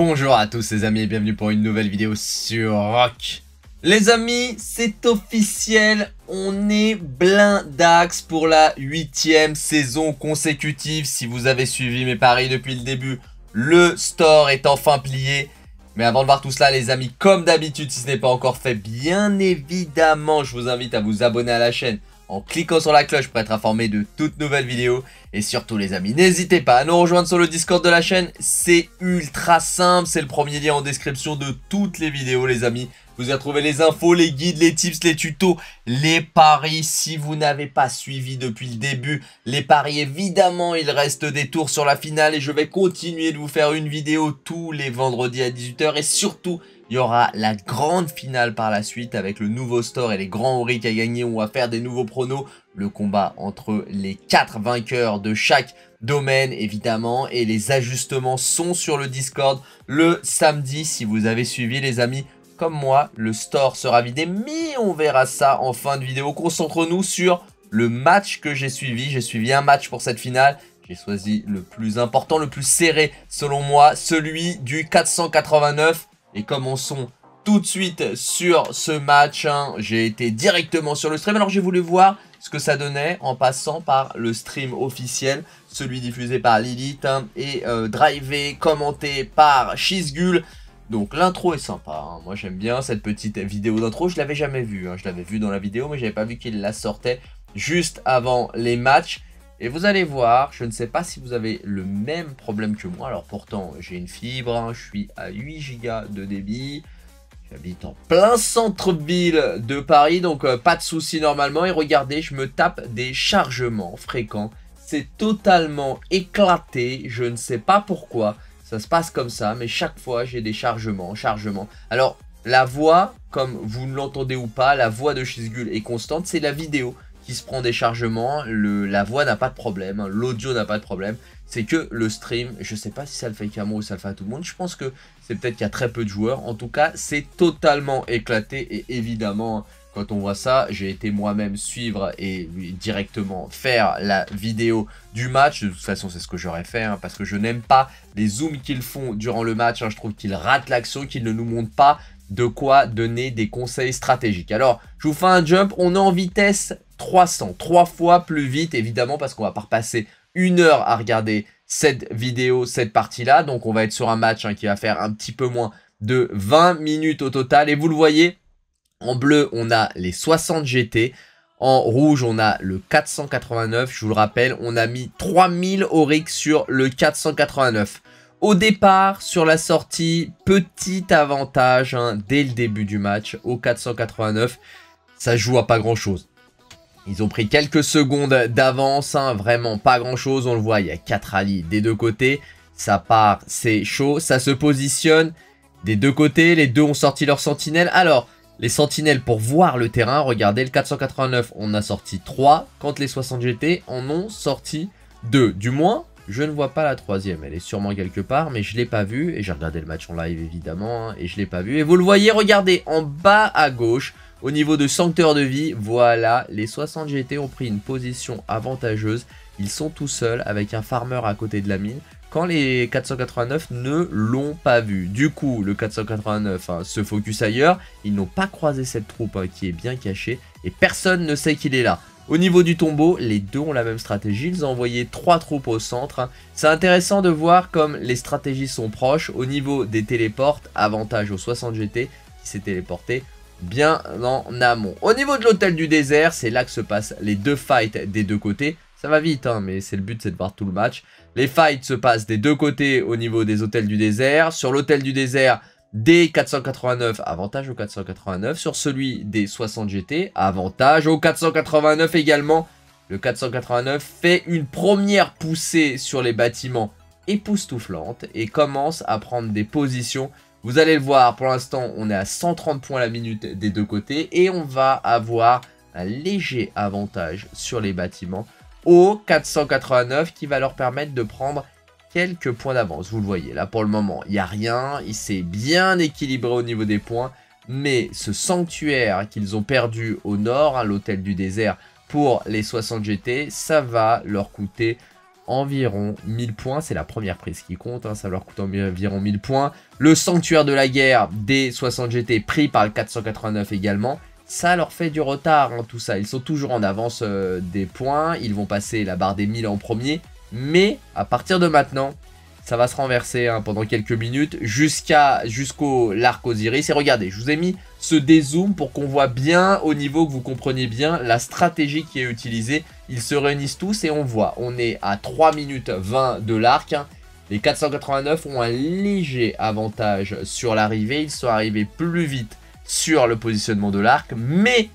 Bonjour à tous les amis et bienvenue pour une nouvelle vidéo sur Rock. Les amis, c'est officiel, on est blindax pour la huitième saison consécutive. Si vous avez suivi mes paris depuis le début, le store est enfin plié. Mais avant de voir tout cela les amis, comme d'habitude, si ce n'est pas encore fait, bien évidemment, je vous invite à vous abonner à la chaîne en cliquant sur la cloche pour être informé de toutes nouvelles vidéos. Et surtout les amis, n'hésitez pas à nous rejoindre sur le Discord de la chaîne. C'est ultra simple, c'est le premier lien en description de toutes les vidéos les amis. Vous allez trouver les infos, les guides, les tips, les tutos, les paris. Si vous n'avez pas suivi depuis le début, les paris, évidemment, il reste des tours sur la finale. Et je vais continuer de vous faire une vidéo tous les vendredis à 18h. Et surtout, il y aura la grande finale par la suite avec le nouveau store et les grands Auric à gagner. On va faire des nouveaux pronos. Le combat entre les quatre vainqueurs de chaque domaine évidemment. Et les ajustements sont sur le Discord le samedi si vous avez suivi les amis. Comme moi, le store sera vidé, mais on verra ça en fin de vidéo. Concentre-nous sur le match que j'ai suivi. J'ai suivi un match pour cette finale. J'ai choisi le plus important, le plus serré selon moi, celui du 489 et commençons tout de suite sur ce match. Hein. J'ai été directement sur le stream. Alors j'ai voulu voir ce que ça donnait en passant par le stream officiel. Celui diffusé par Lilith hein, et euh, drivé, commenté par Shizgul. Donc l'intro est sympa, hein. moi j'aime bien cette petite vidéo d'intro, je l'avais jamais vue, je l'avais vue dans la vidéo mais j'avais pas vu qu'il la sortait juste avant les matchs. Et vous allez voir, je ne sais pas si vous avez le même problème que moi. Alors pourtant, j'ai une fibre, hein, je suis à 8 Go de débit. J'habite en plein centre-ville de Paris, donc euh, pas de souci normalement. Et regardez, je me tape des chargements fréquents. C'est totalement éclaté, je ne sais pas pourquoi. Ça se passe comme ça, mais chaque fois, j'ai des chargements, chargements. Alors, la voix, comme vous l'entendez ou pas, la voix de Shizgul est constante, c'est la vidéo qui se prend des chargements, la voix n'a pas de problème, l'audio n'a pas de problème, c'est que le stream, je sais pas si ça le fait qu'à moi ou ça le fait à tout le monde, je pense que c'est peut-être qu'il y a très peu de joueurs, en tout cas c'est totalement éclaté et évidemment quand on voit ça, j'ai été moi-même suivre et directement faire la vidéo du match. De toute façon, c'est ce que j'aurais fait, hein, parce que je n'aime pas les zooms qu'ils font durant le match. Hein. je trouve qu'ils ratent l'action, qu'ils ne nous montrent pas de quoi donner des conseils stratégiques. Alors, je vous fais un jump, on est en vitesse 300, trois fois plus vite évidemment parce qu'on va pas repasser une heure à regarder cette vidéo, cette partie-là. Donc on va être sur un match hein, qui va faire un petit peu moins de 20 minutes au total. Et vous le voyez, en bleu on a les 60 GT, en rouge on a le 489, je vous le rappelle, on a mis 3000 Oryx sur le 489. Au départ, sur la sortie, petit avantage hein, dès le début du match au 489. Ça joue à pas grand chose. Ils ont pris quelques secondes d'avance, hein, vraiment pas grand chose. On le voit, il y a 4 rallyes des deux côtés. Ça part, c'est chaud. Ça se positionne des deux côtés. Les deux ont sorti leurs sentinelles. Alors, les sentinelles pour voir le terrain, regardez, le 489, on a sorti 3. Quand les 60 GT en ont sorti 2. Du moins, je ne vois pas la troisième. Elle est sûrement quelque part, mais je ne l'ai pas vue. Et j'ai regardé le match en live, évidemment, hein, et je ne l'ai pas vue. Et vous le voyez, regardez, en bas à gauche, au niveau de sancteur de vie, voilà, les 60 GT ont pris une position avantageuse. Ils sont tout seuls avec un farmer à côté de la mine quand les 489 ne l'ont pas vu. Du coup, le 489 hein, se focus ailleurs. Ils n'ont pas croisé cette troupe hein, qui est bien cachée et personne ne sait qu'il est là. Au niveau du tombeau, les deux ont la même stratégie. Ils ont envoyé trois troupes au centre. C'est intéressant de voir comme les stratégies sont proches. Au niveau des téléportes, avantage aux 60 GT qui s'est téléporté bien en amont. Au niveau de l'hôtel du désert, c'est là que se passent les deux fights des deux côtés. Ça va vite, hein, mais c'est le but, c'est de voir tout le match. Les fights se passent des deux côtés au niveau des hôtels du désert. Sur l'hôtel du désert, des 489, avantage au 489. Sur celui des 60 GT, avantage au 489 également. Le 489 fait une première poussée sur les bâtiments époustouflante et commence à prendre des positions vous allez le voir, pour l'instant, on est à 130 points la minute des deux côtés. Et on va avoir un léger avantage sur les bâtiments au 489 qui va leur permettre de prendre quelques points d'avance. Vous le voyez, là pour le moment, il n'y a rien. Il s'est bien équilibré au niveau des points. Mais ce sanctuaire qu'ils ont perdu au nord, à l'hôtel du désert, pour les 60 GT, ça va leur coûter environ 1000 points. C'est la première prise qui compte, hein. ça leur coûte environ 1000 points. Le sanctuaire de la guerre des 60 GT pris par le 489 également. Ça leur fait du retard, hein, tout ça. Ils sont toujours en avance euh, des points. Ils vont passer la barre des 1000 en premier. Mais à partir de maintenant, ça va se renverser hein, pendant quelques minutes jusqu'à jusqu'au l'arc Osiris. Et regardez, je vous ai mis ce dézoom pour qu'on voit bien au niveau que vous compreniez bien la stratégie qui est utilisée. Ils se réunissent tous et on voit, on est à 3 minutes 20 de l'arc. Les 489 ont un léger avantage sur l'arrivée. Ils sont arrivés plus vite sur le positionnement de l'arc. Mais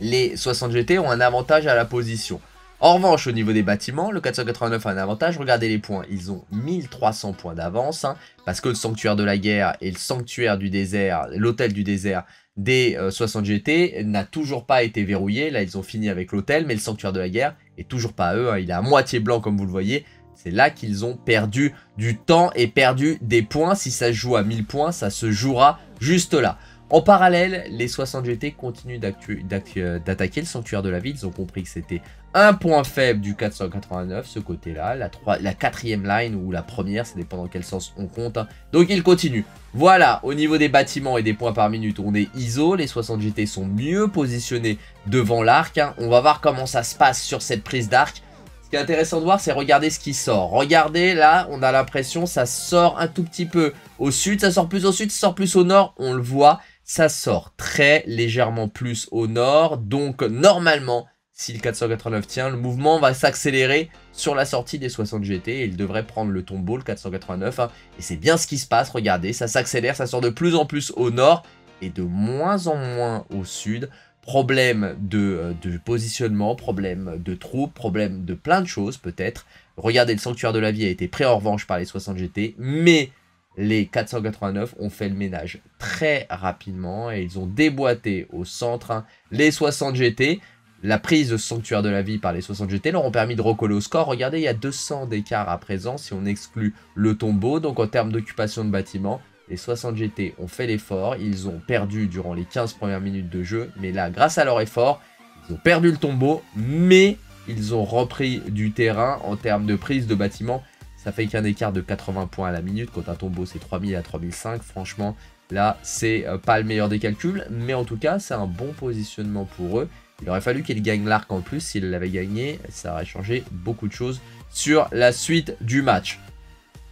les 60 GT ont un avantage à la position. En revanche, au niveau des bâtiments, le 489 a un avantage. Regardez les points. Ils ont 1300 points d'avance. Hein, parce que le sanctuaire de la guerre et le sanctuaire du désert, l'hôtel du désert des 60 euh, GT n'a toujours pas été verrouillé. Là, ils ont fini avec l'hôtel, mais le sanctuaire de la guerre est toujours pas à eux. Hein. Il est à moitié blanc, comme vous le voyez. C'est là qu'ils ont perdu du temps et perdu des points. Si ça se joue à 1000 points, ça se jouera juste là. En parallèle, les 60 GT continuent d'attaquer le sanctuaire de la ville. Ils ont compris que c'était un point faible du 489, ce côté-là. La, la quatrième line ou la première, ça dépend dans quel sens on compte. Donc ils continuent. Voilà, au niveau des bâtiments et des points par minute, on est ISO. Les 60 GT sont mieux positionnés devant l'arc. Hein. On va voir comment ça se passe sur cette prise d'arc. Ce qui est intéressant de voir, c'est regarder ce qui sort. Regardez, là, on a l'impression ça sort un tout petit peu au sud. Ça sort plus au sud, ça sort plus au nord. On le voit ça sort très légèrement plus au nord. Donc normalement, si le 489 tient, le mouvement va s'accélérer sur la sortie des 60 GT et il devrait prendre le tombeau, le 489. Hein. Et c'est bien ce qui se passe, regardez, ça s'accélère, ça sort de plus en plus au nord et de moins en moins au sud. Problème de, euh, de positionnement, problème de troupes, problème de plein de choses peut-être. Regardez, le sanctuaire de la vie a été pris en revanche par les 60 GT, mais les 489 ont fait le ménage très rapidement et ils ont déboîté au centre hein. les 60 GT. La prise de sanctuaire de la vie par les 60 GT leur ont permis de recoller au score. Regardez, il y a 200 d'écart à présent si on exclut le tombeau. Donc en termes d'occupation de bâtiment, les 60 GT ont fait l'effort. Ils ont perdu durant les 15 premières minutes de jeu. Mais là, grâce à leur effort, ils ont perdu le tombeau. Mais ils ont repris du terrain en termes de prise de bâtiment ça fait qu'un écart de 80 points à la minute. Quand un tombeau, c'est 3000 à 3005. Franchement, là, c'est euh, pas le meilleur des calculs. Mais en tout cas, c'est un bon positionnement pour eux. Il aurait fallu qu'ils gagnent l'arc en plus. S'ils l'avaient gagné, ça aurait changé beaucoup de choses sur la suite du match.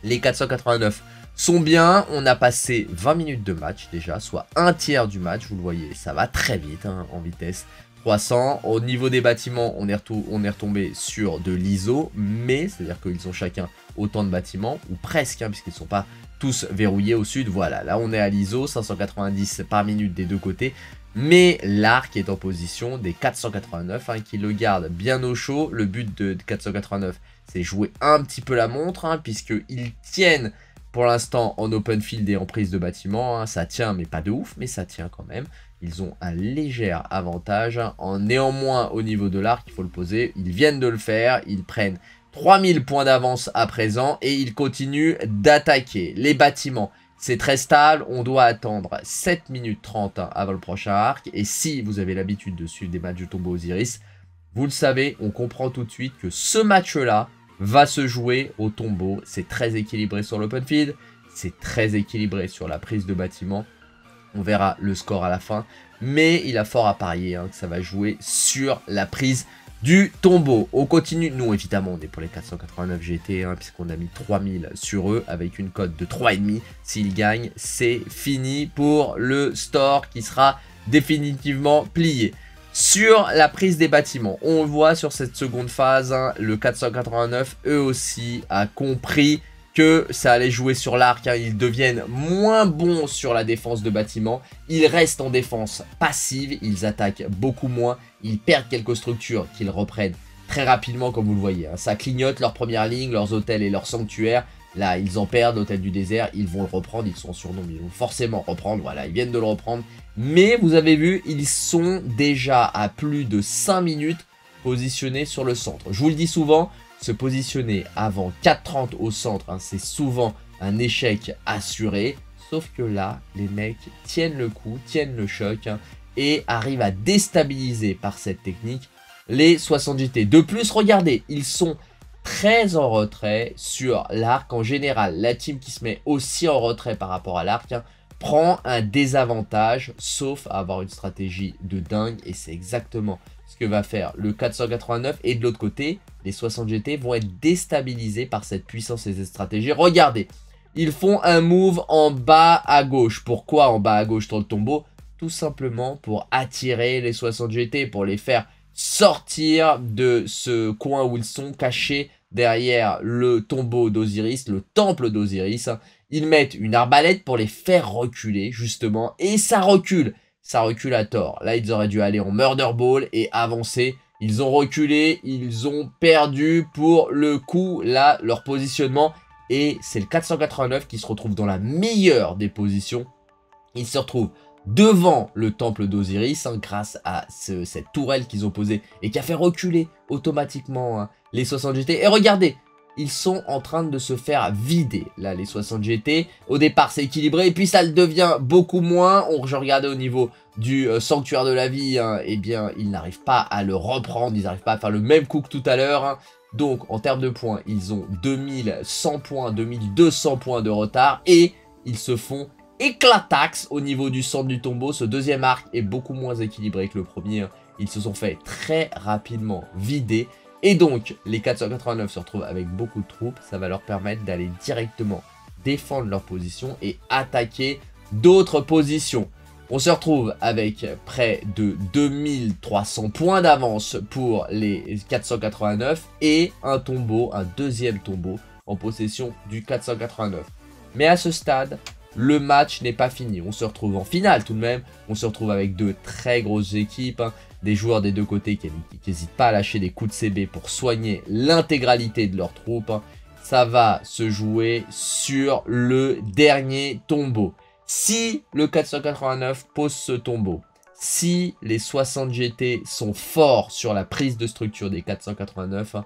Les 489 sont bien. On a passé 20 minutes de match déjà, soit un tiers du match. Vous le voyez, ça va très vite hein, en vitesse. 300. Au niveau des bâtiments, on est, retombé sur de l'ISO, mais c'est-à-dire qu'ils ont chacun autant de bâtiments, ou presque, hein, puisqu'ils ne sont pas tous verrouillés au sud. Voilà, là on est à l'ISO, 590 par minute des deux côtés, mais l'arc est en position des 489, hein, qui le garde bien au chaud. Le but de 489, c'est jouer un petit peu la montre, hein, puisqu'ils tiennent pour l'instant en open field et en prise de bâtiment. Ça tient, mais pas de ouf, mais ça tient quand même. Ils ont un léger avantage. En néanmoins, au niveau de l'arc, il faut le poser. Ils viennent de le faire. Ils prennent 3000 points d'avance à présent et ils continuent d'attaquer. Les bâtiments, c'est très stable. On doit attendre 7 minutes 30 avant le prochain arc. Et si vous avez l'habitude de suivre des matchs de tombeau Osiris, vous le savez, on comprend tout de suite que ce match-là va se jouer au tombeau. C'est très équilibré sur l'open field. C'est très équilibré sur la prise de bâtiment. On verra le score à la fin. Mais il a fort à parier hein, que ça va jouer sur la prise du tombeau. On continue. Nous, évidemment, on est pour les 489 GT, hein, puisqu'on a mis 3000 sur eux, avec une cote de 3,5. S'ils gagnent, c'est fini pour le store qui sera définitivement plié. Sur la prise des bâtiments, on voit sur cette seconde phase, hein, le 489, eux aussi, a compris que ça allait jouer sur l'arc. Hein. Ils deviennent moins bons sur la défense de bâtiment. Ils restent en défense passive. Ils attaquent beaucoup moins. Ils perdent quelques structures qu'ils reprennent très rapidement comme vous le voyez. Hein. Ça clignote leur première ligne, leurs hôtels et leurs sanctuaires. Là, ils en perdent, l'hôtel du désert, ils vont le reprendre, ils sont surnommés, ils vont forcément reprendre, voilà, ils viennent de le reprendre. Mais vous avez vu, ils sont déjà à plus de 5 minutes positionnés sur le centre. Je vous le dis souvent, se positionner avant 4.30 au centre, hein, c'est souvent un échec assuré. Sauf que là, les mecs tiennent le coup, tiennent le choc hein, et arrivent à déstabiliser par cette technique les 60 GT. De plus, regardez, ils sont très en retrait sur l'arc en général. La team qui se met aussi en retrait par rapport à l'arc hein, prend un désavantage, sauf à avoir une stratégie de dingue. Et c'est exactement que va faire le 489. Et de l'autre côté, les 60 GT vont être déstabilisés par cette puissance et cette stratégie. Regardez, ils font un move en bas à gauche. Pourquoi en bas à gauche dans le tombeau? Tout simplement pour attirer les 60 GT, pour les faire sortir de ce coin où ils sont cachés derrière le tombeau d'Osiris, le temple d'Osiris. Ils mettent une arbalète pour les faire reculer, justement, et ça recule. Ça recule à tort. Là, ils auraient dû aller en Murder Ball et avancer. Ils ont reculé, ils ont perdu pour le coup, là, leur positionnement et c'est le 489 qui se retrouve dans la meilleure des positions. Il se retrouve devant le temple d'Osiris hein, grâce à cette tourelle qu'ils ont posée et qui a fait reculer automatiquement hein, les 60 GT. Et regardez, ils sont en train de se faire vider, là, les 60 GT. Au départ, c'est équilibré, et puis ça le devient beaucoup moins. On, je regardais au niveau du euh, sanctuaire de la vie, hein, eh bien, ils n'arrivent pas à le reprendre, ils n'arrivent pas à faire le même coup que tout à l'heure. Donc, en termes de points, ils ont 2100 points, 2200 points de retard et ils se font éclatax au niveau du centre du tombeau. Ce deuxième arc est beaucoup moins équilibré que le premier. Ils se sont fait très rapidement vider. Et donc, les 489 se retrouvent avec beaucoup de troupes. Ça va leur permettre d'aller directement défendre leur position et attaquer d'autres positions. On se retrouve avec près de 2300 points d'avance pour les 489 et un tombeau, un deuxième tombeau en possession du 489. Mais à ce stade, le match n'est pas fini. On se retrouve en finale tout de même. On se retrouve avec deux très grosses équipes. Hein. des joueurs des deux côtés qui n'hésitent pas à lâcher des coups de CB pour soigner l'intégralité de leurs troupes. Hein. Ça va se jouer sur le dernier tombeau. Si le 489 pose ce tombeau, si les 60 GT sont forts sur la prise de structure des 489,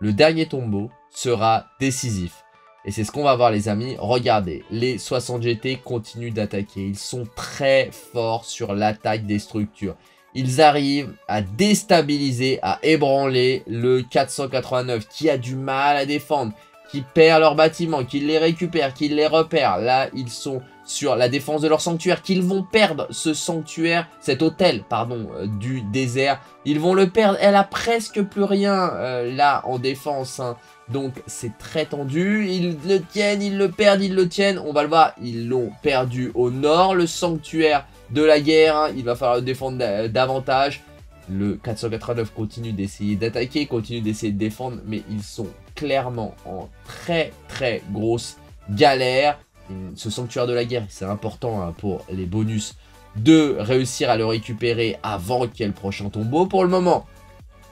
le dernier tombeau sera décisif. Et c'est ce qu'on va voir les amis. Regardez, les 60 GT continuent d'attaquer. Ils sont très forts sur l'attaque des structures. Ils arrivent à déstabiliser, à ébranler le 489 qui a du mal à défendre, qui perd leurs bâtiments, qui les récupère, qui les repère. Là, ils sont sur la défense de leur sanctuaire, qu'ils vont perdre ce sanctuaire, cet hôtel, pardon, euh, du désert. Ils vont le perdre. Elle a presque plus rien euh, là en défense. Hein. Donc c'est très tendu. Ils le tiennent, ils le perdent, ils le tiennent. On va le voir, ils l'ont perdu au nord. Le sanctuaire de la guerre, hein. il va falloir le défendre davantage. Le 489 continue d'essayer d'attaquer, continue d'essayer de défendre, mais ils sont clairement en très très grosse galère ce sanctuaire de la guerre, c'est important hein, pour les bonus de réussir à le récupérer avant qu'il y ait le prochain tombeau. Pour le moment,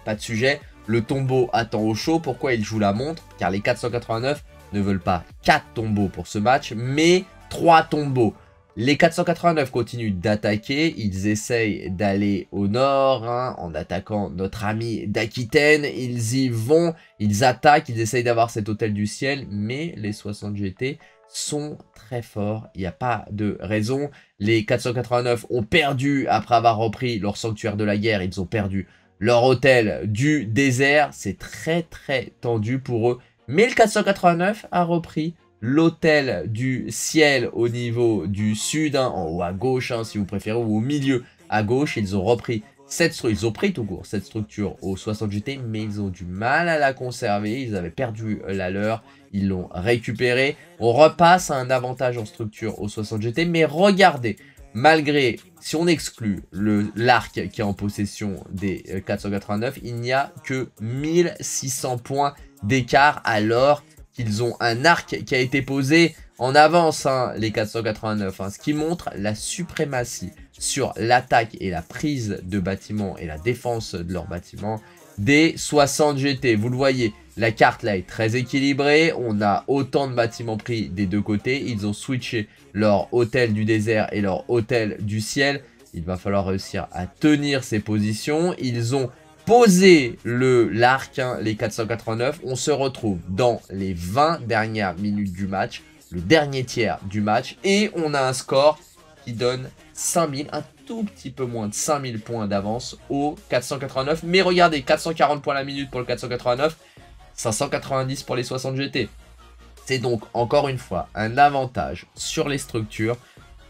pas de sujet. Le tombeau attend au chaud. Pourquoi il joue la montre? Car les 489 ne veulent pas 4 tombeaux pour ce match, mais 3 tombeaux. Les 489 continuent d'attaquer, ils essayent d'aller au nord hein, en attaquant notre ami d'Aquitaine, ils y vont, ils attaquent, ils essayent d'avoir cet hôtel du ciel, mais les 60 GT sont très forts. Il n'y a pas de raison. Les 489 ont perdu après avoir repris leur sanctuaire de la guerre. Ils ont perdu leur hôtel du désert. C'est très très tendu pour eux. Mais le 489 a repris l'hôtel du ciel au niveau du sud, hein, en haut à gauche hein, si vous préférez, ou au milieu à gauche. Ils ont repris cette ils ont pris tout court cette structure au 60 GT, mais ils ont du mal à la conserver. Ils avaient perdu la leur, ils l'ont récupéré. On repasse à un avantage en structure au 60 GT, mais regardez, malgré, si on exclut l'arc qui est en possession des 489, euh, il n'y a que 1600 points d'écart alors qu'ils ont un arc qui a été posé en avance, hein, les 489, hein, ce qui montre la suprématie sur l'attaque et la prise de bâtiments et la défense de leurs bâtiments des 60 GT. Vous le voyez, la carte là est très équilibrée. On a autant de bâtiments pris des deux côtés. Ils ont switché leur hôtel du désert et leur hôtel du ciel. Il va falloir réussir à tenir ces positions. Ils ont posé le l'arc, hein, les 489. On se retrouve dans les 20 dernières minutes du match, le dernier tiers du match. Et on a un score qui donne 5000, un tout petit peu moins de 5000 points d'avance au 489. Mais regardez, 440 points la minute pour le 489. 590 pour les 60 GT. C'est donc encore une fois un avantage sur les structures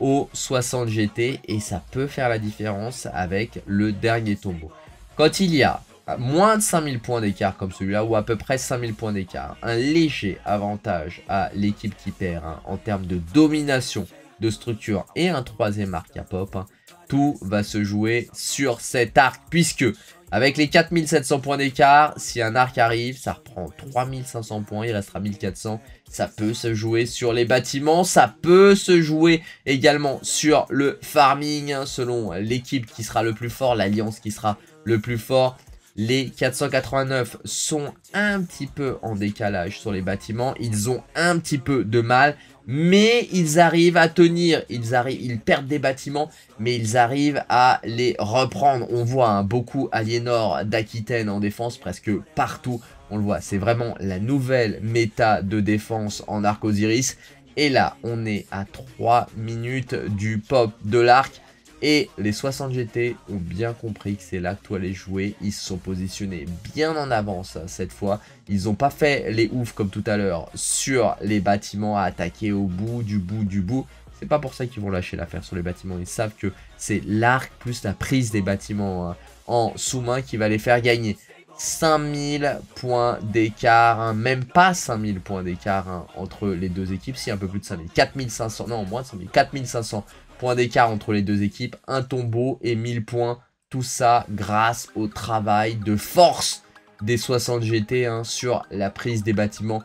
aux 60 GT et ça peut faire la différence avec le dernier tombeau. Quand il y a moins de 5000 points d'écart comme celui-là ou à peu près 5000 points d'écart, un léger avantage à l'équipe qui perd hein, en termes de domination de structure et un troisième arc à pop, hein, tout va se jouer sur cet arc puisque avec les 4700 points d'écart, si un arc arrive, ça reprend 3500 points, il restera 1400. Ça peut se jouer sur les bâtiments, ça peut se jouer également sur le farming, hein, selon l'équipe qui sera le plus fort, l'alliance qui sera le plus fort. Les 489 sont un petit peu en décalage sur les bâtiments. Ils ont un petit peu de mal. Mais ils arrivent à tenir. Ils, perdent des bâtiments. Mais ils arrivent à les reprendre. On voit hein, beaucoup Aliénor d'Aquitaine en défense. Presque partout. On le voit. C'est vraiment la nouvelle méta de défense en Arc Osiris. Et là, on est à 3 minutes du pop de l'arc. Et les 60 GT ont bien compris que c'est là que tu allais jouer. Ils se sont positionnés bien en avance hein, cette fois. Ils n'ont pas fait les oufs comme tout à l'heure sur les bâtiments à attaquer au bout, du bout, du bout. C'est pas pour ça qu'ils vont lâcher l'affaire sur les bâtiments. Ils savent que c'est l'arc plus la prise des bâtiments hein, en sous-main qui va les faire gagner. 5000 points d'écart, hein. même pas 5000 points d'écart entre les deux équipes, si un peu plus de 5000, 4500, non moins de 5000, 4500 points d'écart entre les deux équipes, un tombeau et 1000 points. Tout ça grâce au travail de force des 60 GT hein, sur la prise des bâtiments.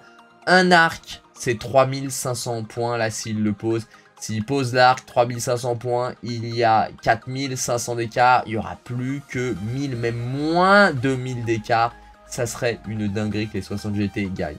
Un arc, c'est 3500 points là s'il le pose. S'il pose l'arc, 3500 points, il y a 4500 d'écart. Il y aura plus que 1000, même moins de 1000 d'écart. Ça serait une dinguerie que les 60 GT gagnent.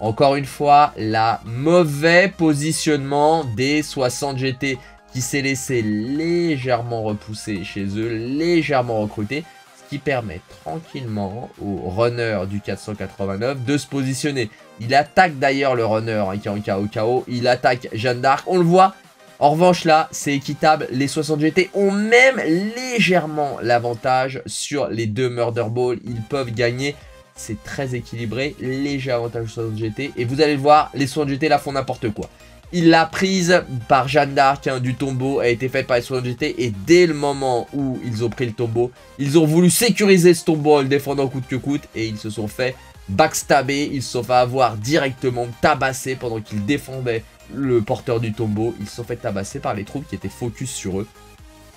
Encore une fois, la mauvais positionnement des 60 GT qui s'est laissé légèrement repousser chez eux, légèrement recruter, ce qui permet tranquillement au runner du 489 de se positionner. Il attaque d'ailleurs le runner hein, qui est en KO il attaque Jeanne d'Arc, on le voit. En revanche là, c'est équitable, les 60 GT ont même légèrement l'avantage sur les deux Murder Ball, ils peuvent gagner. C'est très équilibré, léger avantage 60 GT. Et vous allez le voir, les 60 GT là font n'importe quoi. Il l'a prise par Jeanne d'Arc hein, du tombeau, a été faite par les 60 GT et dès le moment où ils ont pris le tombeau, ils ont voulu sécuriser ce tombeau en le défendant coûte que coûte. Et ils se sont fait backstabber, ils se sont fait avoir directement tabassé pendant qu'ils défendaient le porteur du tombeau, ils sont fait tabasser par les troupes qui étaient focus sur eux.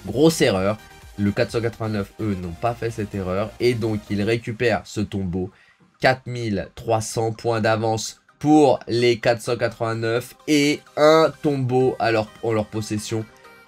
Grosse erreur, le 489 eux n'ont pas fait cette erreur et donc ils récupèrent ce tombeau, 4300 points d'avance pour les 489 et un tombeau en leur possession.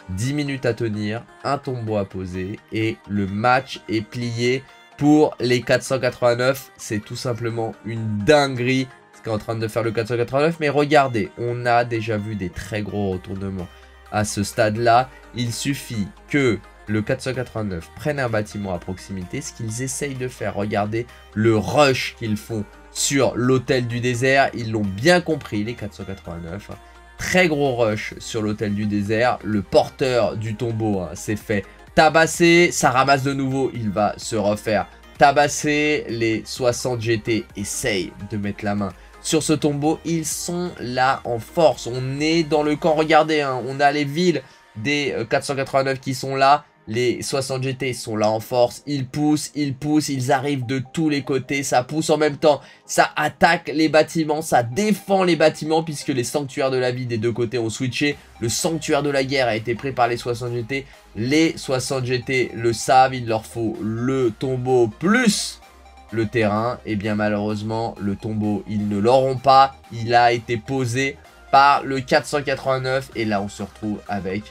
10 minutes à tenir, un tombeau à poser et le match est plié pour les 489. C'est tout simplement une dinguerie en train de faire le 489. Mais regardez, on a déjà vu des très gros retournements à ce stade-là. Il suffit que le 489 prenne un bâtiment à proximité. Ce qu'ils essayent de faire, regardez le rush qu'ils font sur l'hôtel du désert. Ils l'ont bien compris, les 489. Très gros rush sur l'hôtel du désert. Le porteur du tombeau hein, s'est fait tabasser. Ça ramasse de nouveau. Il va se refaire tabasser. Les 60 GT essayent de mettre la main sur ce tombeau. Ils sont là en force. On est dans le camp. Regardez, hein, on a les villes des 489 euh, qui sont là. Les 60 GT sont là en force, ils poussent, ils poussent, ils arrivent de tous les côtés, ça pousse en même temps, ça attaque les bâtiments, ça défend les bâtiments puisque les sanctuaires de la vie des deux côtés ont switché. Le sanctuaire de la guerre a été pris par les 60 GT, les 60 GT le savent, il leur faut le tombeau plus le terrain. Et bien malheureusement, le tombeau, ils ne l'auront pas, il a été posé par le 489 et là on se retrouve avec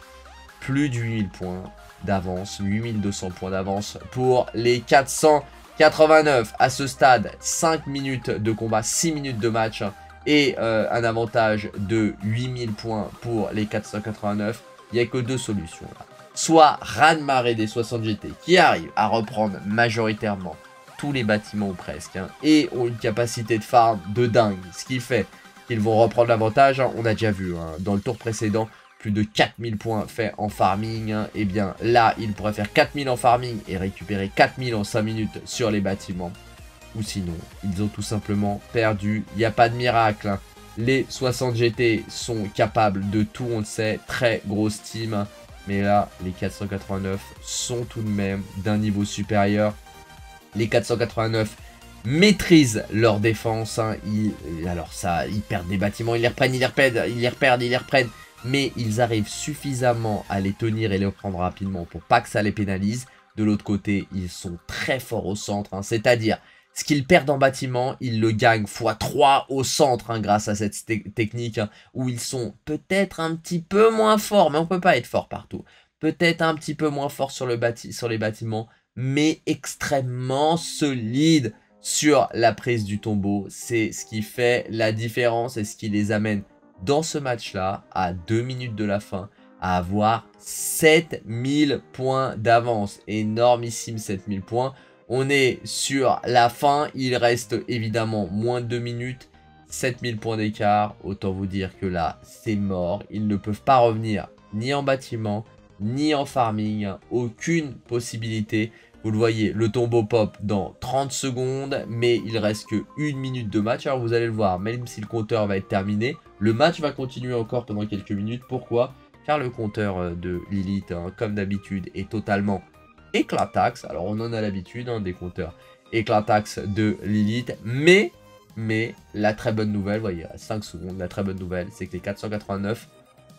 plus de 8000 points d'avance, 8200 points d'avance pour les 489. À ce stade, 5 minutes de combat, 6 minutes de match et euh, un avantage de 8000 points pour les 489. Il n'y a que deux solutions. Soit ran des 60 GT qui arrive à reprendre majoritairement tous les bâtiments presque hein, et ont une capacité de farm de dingue. Ce qui fait qu'ils vont reprendre l'avantage. Hein. on a déjà vu hein, dans le tour précédent plus de 4000 points faits en farming, et eh bien là, il pourrait faire 4000 en farming et récupérer 4000 en 5 minutes sur les bâtiments. ou sinon, ils ont tout simplement perdu. Il n'y a pas de miracle. Les 60 GT sont capables de tout, on le sait. Très grosse team. Mais là, les 489 sont tout de même d'un niveau supérieur. Les 489 maîtrisent leur défense. Hein. alors ça, ils perdent des bâtiments, ils les reprennent, ils les reprennent, ils les reperdent, ils les reprennent. Mais ils arrivent suffisamment à les tenir et les reprendre rapidement pour pas que ça les pénalise. De l'autre côté, ils sont très forts au centre. Hein. C'est-à-dire, ce qu'ils perdent en bâtiment, ils le gagnent x3 au centre hein, grâce à cette technique où ils sont peut-être un petit peu moins forts, mais on peut pas être fort partout. Peut-être un petit peu moins fort sur les bâtiments, mais extrêmement solides sur la prise du tombeau. C'est ce qui fait la différence et ce qui les amène dans ce match-là, à 2 minutes de la fin, à avoir 7000 points d'avance. Énormissime 7000 points. On est sur la fin, il reste évidemment moins de 2 minutes, 7000 points d'écart, autant vous dire que là, c'est mort. Ils ne peuvent pas revenir ni en bâtiment, ni en farming, aucune possibilité. Vous le voyez, le tombeau pop dans 30 secondes, mais il reste que 1 minute de match. Alors vous allez le voir, même si le compteur va être terminé, le match va continuer encore pendant quelques minutes. Pourquoi? Car le compteur de Lilith, hein, comme d'habitude, est totalement éclatax. Alors on en a l'habitude hein, des compteurs éclatax de Lilith. Mais, mais la très bonne nouvelle, voyez, à 5 secondes, la très bonne nouvelle, c'est que les 489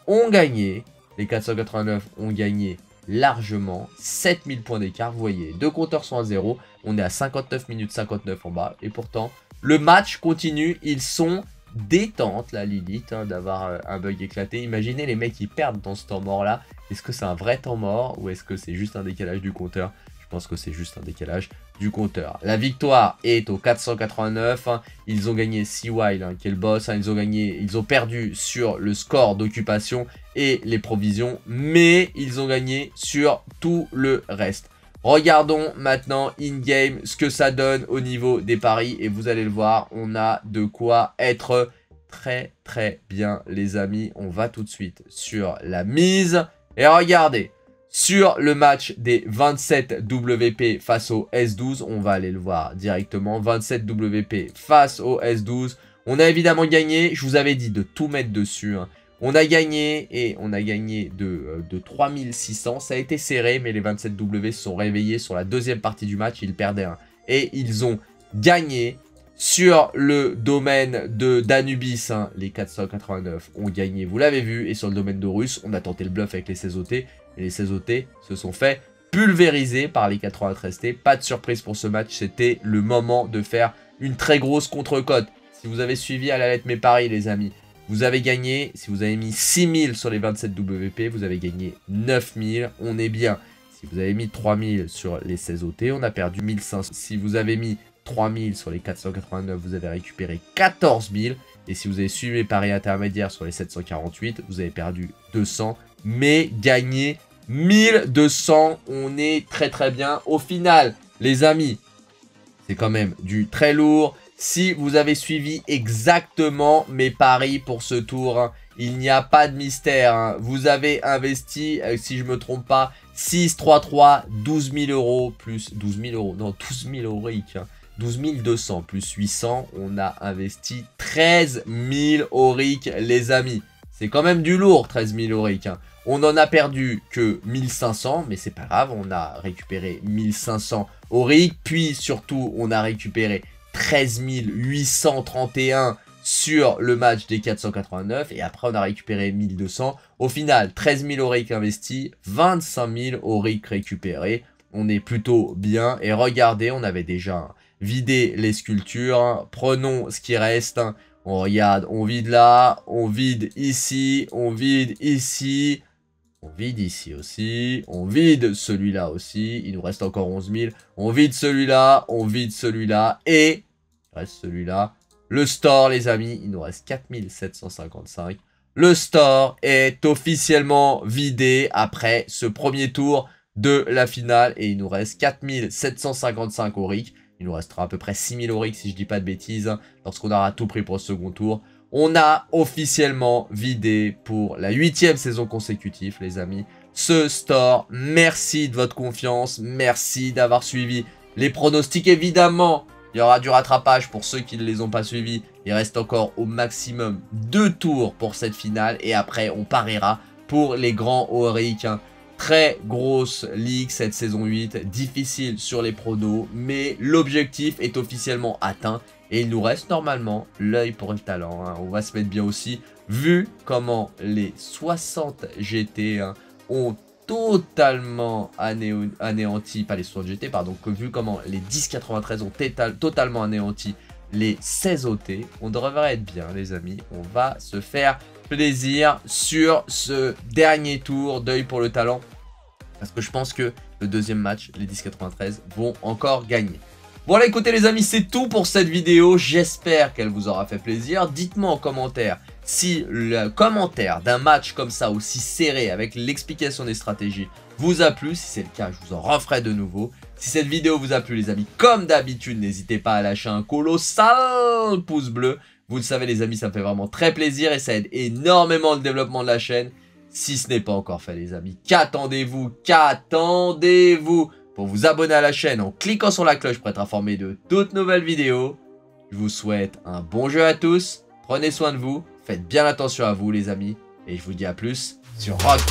ont gagné. Les 489 ont gagné largement 7000 points d'écart. Vous voyez, deux compteurs sont à 0. On est à 59 minutes 59 en bas. Et pourtant, le match continue. Ils sont détente, la Lilith, hein, d'avoir euh, un bug éclaté. Imaginez les mecs qui perdent dans ce temps mort-là. Est-ce que c'est un vrai temps mort ou est-ce que c'est juste un décalage du compteur? Je pense que c'est juste un décalage du compteur. La victoire est au 489. Hein. Ils ont gagné Seawild, hein, qui est le boss. Gagné, ils ont perdu sur le score d'occupation et les provisions. Mais ils ont gagné sur tout le reste. Regardons maintenant in-game ce que ça donne au niveau des paris. Et vous allez le voir, on a de quoi être très très bien les amis. On va tout de suite sur la mise. Et regardez, sur le match des 27 WP face au S12, on va aller le voir directement. 27 WP face au S12. On a évidemment gagné, je vous avais dit de tout mettre dessus. Hein. On a gagné et on a gagné de, euh, de 3600. Ça a été serré, mais les 27W se sont réveillés sur la deuxième partie du match. Ils perdaient un. Et ils ont gagné sur le domaine de Danubis. Hein. les 489 ont gagné, vous l'avez vu. Et sur le domaine de Russe, on a tenté le bluff avec les 16 OT. Et les 16 OT se sont fait pulvériser par les 93 T. Pas de surprise pour ce match. C'était le moment de faire une très grosse contre-cote. Si vous avez suivi à la lettre mes paris, les amis, vous avez gagné, si vous avez mis 6000 sur les 27 WP, vous avez gagné 9000. On est bien. Si vous avez mis 3000 sur les 16 OT, on a perdu 1500. Si vous avez mis 3000 sur les 489, vous avez récupéré 14000. Et si vous avez suivi mes paris intermédiaires sur les 748, vous avez perdu 200. Mais gagné 1200, on est très très bien. Au final, les amis, c'est quand même du très lourd. Si vous avez suivi exactement mes paris pour ce tour, hein, il n'y a pas de mystère. Hein. Vous avez investi, euh, si je ne me trompe pas, 6, 3, 3, 12 000 euros plus 12 000 euros. Non, 12 000 euros, 12 200 plus 800, on a investi 13 000 auric, les amis. C'est quand même du lourd, 13 000 auric. Hein. On en a perdu que 1500, mais c'est pas grave, on a récupéré 1500 auric. Puis surtout, on a récupéré 13 831 sur le match des 489 et après on a récupéré 1200. Au final, 13 000 auric investis, 25 000 auric récupérés. On est plutôt bien et regardez, on avait déjà vidé les sculptures. Prenons ce qui reste. On regarde, on vide là, on vide ici, on vide ici. On vide ici aussi. On vide celui-là aussi. Il nous reste encore 11 000. On vide celui-là. On vide celui-là. Et reste celui-là. Le store, les amis, il nous reste 4755. Le store est officiellement vidé après ce premier tour de la finale. Et il nous reste 4755 auric. Il nous restera à peu près 6000 auric si je dis pas de bêtises. Lorsqu'on aura tout pris pour le second tour. On a officiellement vidé pour la huitième saison consécutive, les amis, ce store. Merci de votre confiance. Merci d'avoir suivi les pronostics. Évidemment, il y aura du rattrapage pour ceux qui ne les ont pas suivis. Il reste encore au maximum deux tours pour cette finale. Et après, on pariera pour les grands hauts réicains. Très grosse ligue cette saison 8, difficile sur les pronos, mais l'objectif est officiellement atteint. Et il nous reste normalement l'œil pour le talent. Hein. On va se mettre bien aussi, vu comment les 60 GT hein, ont totalement anéanti, pas les 60 GT, pardon, vu comment les 1093 ont totalement anéanti les 16 OT, on devrait être bien les amis, on va se faire plaisir sur ce dernier tour d'œil pour le talent. Parce que je pense que le deuxième match, les 1093 vont encore gagner. Voilà, écoutez les amis, c'est tout pour cette vidéo. J'espère qu'elle vous aura fait plaisir. Dites-moi en commentaire si le commentaire d'un match comme ça, aussi serré, avec l'explication des stratégies, vous a plu. Si c'est le cas, je vous en referai de nouveau. Si cette vidéo vous a plu les amis, comme d'habitude, n'hésitez pas à lâcher un colossal pouce bleu. Vous le savez les amis, ça me fait vraiment très plaisir et ça aide énormément le développement de la chaîne. Si ce n'est pas encore fait les amis, qu'attendez-vous? Qu'attendez-vous? Pour vous abonner à la chaîne en cliquant sur la cloche pour être informé de toutes nouvelles vidéos. Je vous souhaite un bon jeu à tous, prenez soin de vous, faites bien attention à vous les amis, et je vous dis à plus sur Rock